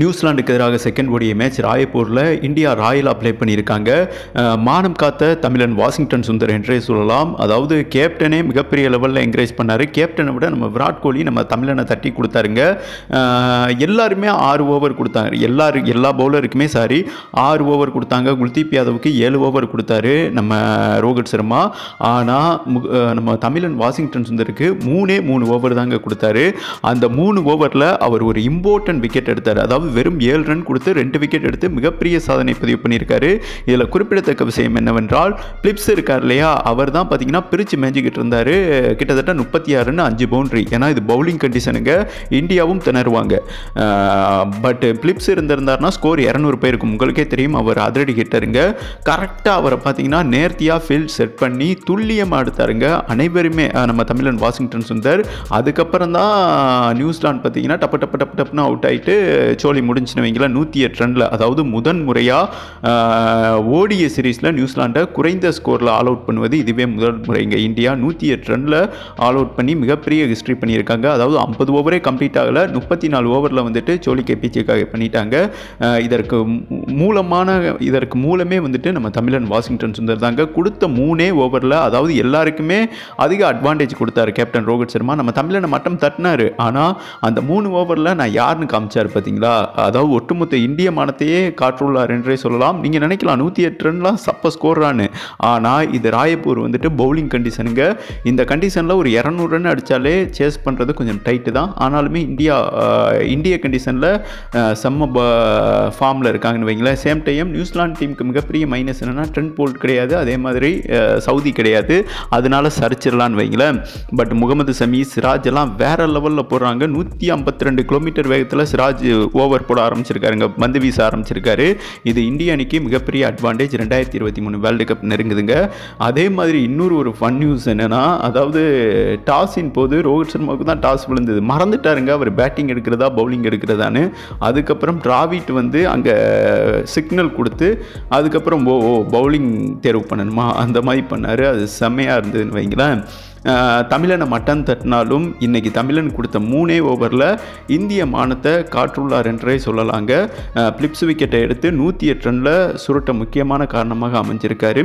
நியூசிலாந்துக்கு எதிராக செகண்ட் ஓடிய மேட்ச் ராயப்பூரில் இந்தியா ராயலாக ப்ளே பண்ணியிருக்காங்க. மானம் காத்த தமிழன் வாஷிங்டன் சுந்தர் என்றே சொல்லலாம். அதாவது கேப்டனே மிகப்பெரிய லெவலில் என்கரேஜ் பண்ணார். கேப்டனை விட நம்ம விராட் கோலி நம்ம தமிழனை தட்டி கொடுத்தாருங்க. எல்லாருமே ஆறு ஓவர் கொடுத்தாங்க. எல்லாரு எல்லா பவுலருக்குமே சாரி ஆறு ஓவர் கொடுத்தாங்க. குல்தீப் யாதவுக்கு ஏழு ஓவர் கொடுத்தாரு நம்ம ரோஹித் சர்மா. ஆனால் நம்ம தமிழன் வாஷிங்டன் சுந்தருக்கு மூணே மூணு ஓவர் தாங்க கொடுத்தாரு. அந்த மூணு ஓவரில் அவர் ஒரு இம்பார்ட்டன்ட் விக்கெட் எடுத்தார். அதாவது வெறும் ஏழு ரன் கொடுத்து ரெண்டு விக்கெட் எடுத்து மிகப்பெரிய சாதனை பதிவு பண்ணியிருக்காரு. இதில் குறிப்பிடத்தக்க விஷயம் என்னவென்றால் பிளிப்ஸ் இருக்கார் இல்லையா? அவர் தான் பார்த்தீங்கன்னா பிரித்து மேஞ்சிக்கிட்டு இருந்தார். கிட்டத்தட்ட முப்பத்தி ஆறுன்னு அஞ்சு பவுண்டரி ஏன்னா இது பவுலிங் கண்டிஷனுங்க இந்தியாவும் திணறுவாங்க. பட் பிளிப்ஸ் இருந்திருந்தார்னா ஸ்கோர் இரநூறு போயிருக்கும் உங்களுக்கே தெரியும் அவர் அதிரடி ஹிட்டருங்க கரெக்டாக அவரை பார்த்தீங்கன்னா நேர்த்தியாக ஃபீல்ட் செட் பண்ணி துல்லியமாக எடுத்தாருங்க. அனைவருமே நம்ம தமிழன் வாஷிங்டன் சுந்தர். அதுக்கப்புறம் தான் நியூசிலாந்து பார்த்தீங்கன்னா டப்பு டப்பு டப்பு டப்புன்னு அவுட் ஆகிட்டு சோலி முடிஞ்சுன்னு நூற்றி எட்டு ரனில் அதாவது முதன் முறையாக ஓடிய சீரீஸில் நியூசிலாண்டை குறைந்த ஸ்கோரில் ஆல் அவுட் பண்ணுவது இதுவே முதல் முறைங்க இந்தியா நூற்றி எட்டு ரனில் ஆல் அவுட் பண்ணி மிகப்பெரிய ஹிஸ்ட்ரி பண்ணியிருக்காங்க. அதாவது ஐம்பது ஓவரே கம்ப்ளீட் ஆகலை. முப்பத்தி நாலு ஓவரில் வந்துட்டு சோழி கேபிச்சிக்காக பண்ணிட்டாங்க. இதற்கு மூலமான இதற்கு மூலமே வந்துட்டு நம்ம தமிழன் வாஷிங்டன் சுந்தர் தாங்க கொடுத்த மூணே ஓவரில் அதாவது எல்லாருக்குமே அதிக அட்வான்டேஜ் கொடுத்தாரு கேப்டன் ரோஹித் சர்மா. நம்ம தமிழனை மட்டும் தட்டினாரு. ஆனால் அந்த மூணு ஓவரில் நான் யாருன்னு காமிச்சார் பார்த்தீங்களா அதாவது ஒட்டுமொத்த இந்திய மானத்தையே காற்றுள்ளார் என்றே சொல்லலாம். நீங்கள் நினைக்கலாம் நூற்றி எட்டு ரன்லாம் சப்ப ஸ்கோர்றான்னு. ஆனால் இது ராயப்பூர் வந்துட்டு பவுலிங் கண்டிஷனுங்க இந்த கண்டிஷனில் ஒரு இரநூறு ரன் அடித்தாலே சேஸ் பண்ணுறது கொஞ்சம் டைட்டு தான். ஆனாலுமே இந்தியா இந்திய கண்டிஷனில் செம்ம ஃபார்மில் இருக்காங்கன்னு வைங்களேன். சேம் டைம் நியூசிலாந்து டீமுக்கு மிகப்பெரிய மைனஸ் என்னென்னா ட்ரெண்ட் போல்ட் கிடையாது. அதே மாதிரி சவுதி கிடையாது. அதனால சரிச்சிடலான்னு வைங்களேன். பட் முகமது சமி சிராஜ் எல்லாம் வேற லெவலில் போடுறாங்க. நூற்றி ஐம்பத்தி ரெண்டு கிலோமீட்டர் வேகத்தில் சிராஜ் ஓவர் போட ஆரம்பிச்சிருக்காருங்க. பந்து வீச ஆரம்பிச்சிருக்காரு. இது இந்திய அணிக்கு மிகப்பெரிய அட்வான்டேஜ் ரெண்டாயிரத்தி இருபத்தி மூணு வேர்ல்டு கப் நெருங்குதுங்க. அதே மாதிரி இன்னொரு ஒரு ஃபன் நியூஸ் என்னென்னா அதாவது டாஸின் போது ரோஹித் சர்மாவுக்கு தான் டாஸ் விழுந்தது. மறந்துட்டாருங்க. அவர் பேட்டிங் எடுக்கிறதா பவுலிங் எடுக்கிறதான்னு. அதுக்கப்புறம் டிராவிட் வந்து அங்கே சிக்னல் கொடுத்து அதுக்கப்புறம் ஓ ஓ பவுலிங் தேர்வு பண்ணணுமா? அந்த மாதிரி பண்ணார். அது செம்மையாக இருந்ததுன்னு வைங்களேன். தமிழனை மட்டன் தட்டினாலும் இன்றைக்கி தமிழன் கொடுத்த மூணே ஓவரில் இந்திய மானத்தை காற்றுள்ளார் என்றே சொல்லலாங்க. பிளிப்ஸ் விக்கெட்டை எடுத்து நூற்றி எட்டு ரனில் சுருட்ட முக்கியமான காரணமாக அமைஞ்சிருக்காரு.